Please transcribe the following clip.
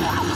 Yeah.